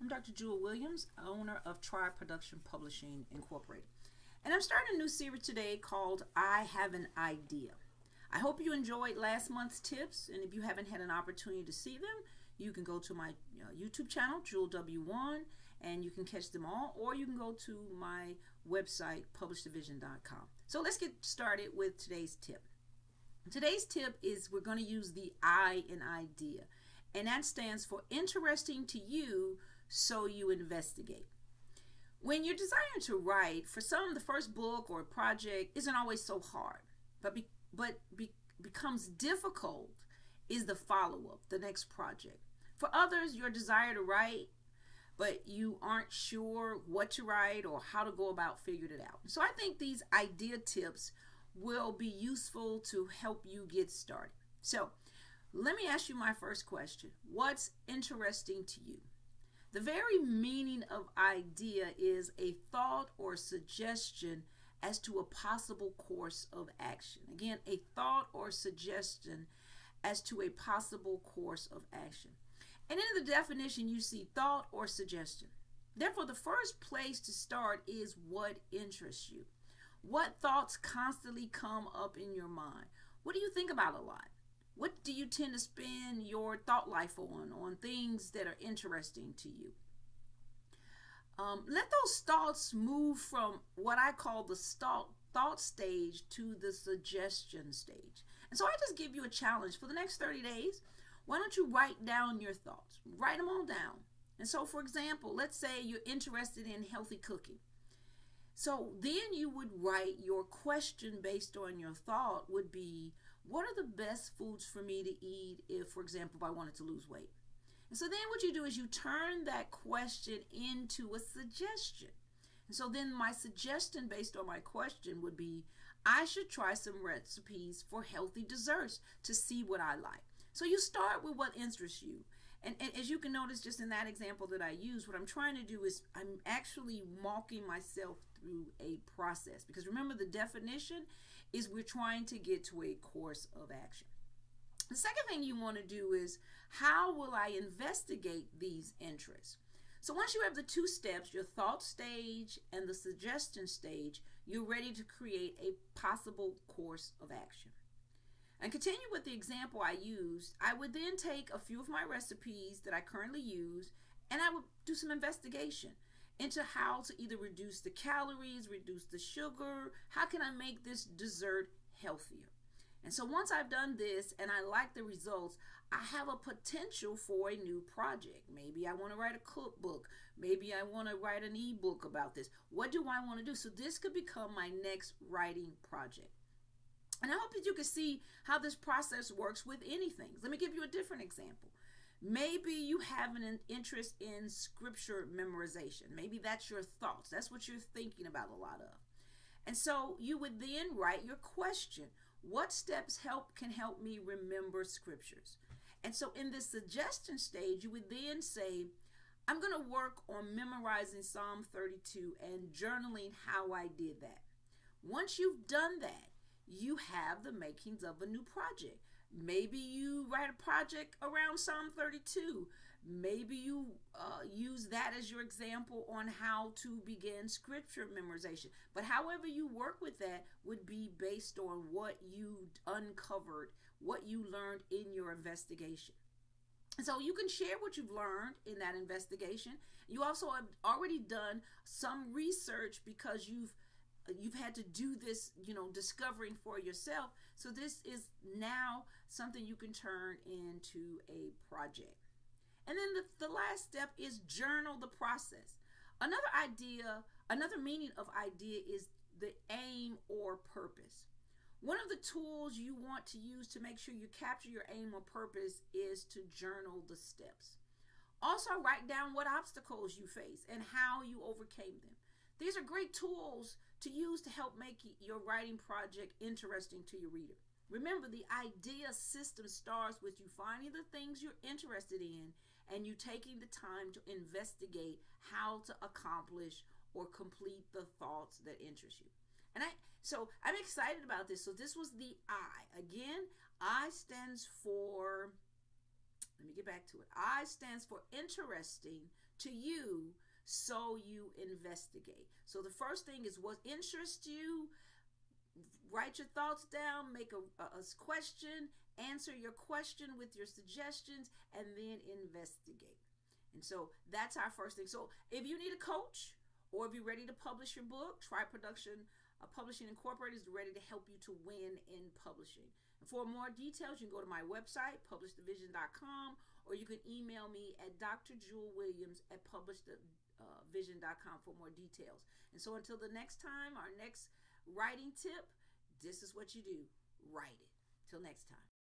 I'm Dr. Jewel Williams, owner of Tri-Production Publishing Incorporated. And I'm starting a new series today called I Have an Idea. I hope you enjoyed last month's tips, and if you haven't had an opportunity to see them, you can go to my uh, YouTube channel, Jewel W1, and you can catch them all, or you can go to my website, publishthevision.com. So let's get started with today's tip. Today's tip is we're going to use the I in idea and that stands for interesting to you, so you investigate. When you're desiring to write, for some, the first book or project isn't always so hard, but be, but be, becomes difficult is the follow up, the next project. For others, your desire to write, but you aren't sure what to write or how to go about figuring it out. So I think these idea tips will be useful to help you get started. So let me ask you my first question. What's interesting to you? The very meaning of idea is a thought or suggestion as to a possible course of action. Again, a thought or suggestion as to a possible course of action. And in the definition, you see thought or suggestion. Therefore, the first place to start is what interests you. What thoughts constantly come up in your mind? What do you think about a lot? What do you tend to spend your thought life on, on things that are interesting to you? Um, let those thoughts move from what I call the thought, thought stage to the suggestion stage. And so I just give you a challenge for the next 30 days. Why don't you write down your thoughts? Write them all down. And so, for example, let's say you're interested in healthy cooking. So then you would write your question based on your thought would be, what are the best foods for me to eat if, for example, if I wanted to lose weight? And so then what you do is you turn that question into a suggestion. And so then my suggestion based on my question would be I should try some recipes for healthy desserts to see what I like. So you start with what interests you. And, and, as you can notice just in that example that I use, what I'm trying to do is I'm actually walking myself through a process. Because remember, the definition is we're trying to get to a course of action. The second thing you want to do is how will I investigate these interests? So once you have the two steps, your thought stage and the suggestion stage, you're ready to create a possible course of action. And continue with the example I used, I would then take a few of my recipes that I currently use and I would do some investigation into how to either reduce the calories, reduce the sugar, how can I make this dessert healthier? And so once I've done this and I like the results, I have a potential for a new project. Maybe I want to write a cookbook. Maybe I want to write an ebook about this. What do I want to do? So this could become my next writing project. And I hope that you can see how this process works with anything. Let me give you a different example. Maybe you have an interest in scripture memorization. Maybe that's your thoughts. That's what you're thinking about a lot of. And so you would then write your question. What steps help can help me remember scriptures? And so in this suggestion stage, you would then say, I'm going to work on memorizing Psalm 32 and journaling how I did that. Once you've done that, you have the makings of a new project. Maybe you write a project around Psalm 32. Maybe you uh, use that as your example on how to begin scripture memorization. But however you work with that would be based on what you uncovered, what you learned in your investigation. So you can share what you've learned in that investigation. You also have already done some research because you've you've had to do this, you know, discovering for yourself. So this is now something you can turn into a project. And then the, the last step is journal the process. Another idea, another meaning of idea is the aim or purpose. One of the tools you want to use to make sure you capture your aim or purpose is to journal the steps. Also, write down what obstacles you face and how you overcame them. These are great tools to use to help make your writing project interesting to your reader. Remember, the idea system starts with you finding the things you're interested in and you taking the time to investigate how to accomplish or complete the thoughts that interest you. And I so I'm excited about this. So this was the I. Again, I stands for let me get back to it. I stands for interesting to you so you investigate. So the first thing is what interests you. Write your thoughts down, make a, a, a question, answer your question with your suggestions, and then investigate. And so that's our first thing. So if you need a coach or if you're ready to publish your book, Tri-Production uh, Publishing Incorporated is ready to help you to win in publishing. And for more details, you can go to my website, publishthevision.com, or you can email me at drjewelwilliams at publishthevision.com for more details. And so until the next time, our next writing tip, this is what you do write it. Till next time.